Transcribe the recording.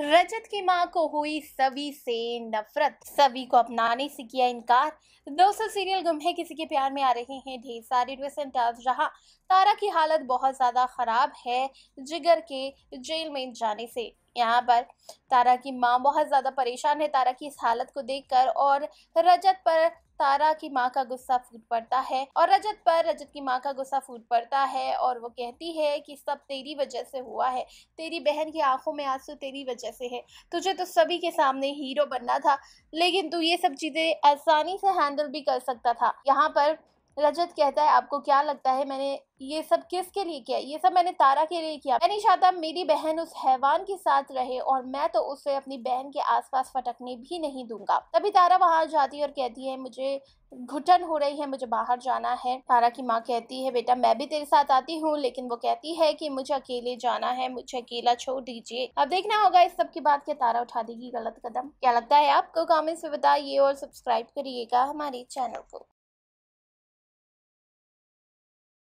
रजत की माँ को हुई सभी से नफरत। सभी को अपनाने से किया इनकार। दोस्तों सीरियल गुम है किसी के प्यार में आ रहे हैं। ढेर सारे ट्विस्ट जहाँ तारा की हालत बहुत ज़्यादा खराब है जिगर के जेल में जाने से। यहाँ पर तारा की माँ बहुत ज़्यादा परेशान है। तारा की इस हालत को देखकर और रजत पर तारा की माँ का गुस्सा फूट पड़ता है और रजत पर रजत की माँ का गुस्सा फूट पड़ता है और वो कहती है कि सब तेरी वजह से हुआ है। तेरी बहन की आँखों में आँसू तेरी वजह से है। तुझे तो सभी के सामने हीरो बनना था, लेकिन तू ये सब चीज़ें आसानी से हैंडल भी कर सकता था। यहाँ पर रजत कहता है, आपको क्या लगता है मैंने ये सब किसके लिए किया? ये सब मैंने तारा के लिए किया। मैं नहीं चाहता मेरी बहन उस हैवान के साथ रहे और मैं तो उसे अपनी बहन के आसपास फटकने भी नहीं दूँगा। तभी तारा वहाँ जाती है और कहती है, मुझे घुटन हो रही है, मुझे बाहर जाना है। तारा की माँ कहती है, बेटा, मैं भी तेरे साथ आती हूँ, लेकिन वो कहती है कि मुझे अकेले जाना है, मुझे अकेला छोड़ दीजिए। अब देखना होगा इस सब की बात के तारा उठा देगी गलत कदम। क्या लगता है आपको? कमेंट्स में बताइए और सब्सक्राइब करिएगा हमारे चैनल को।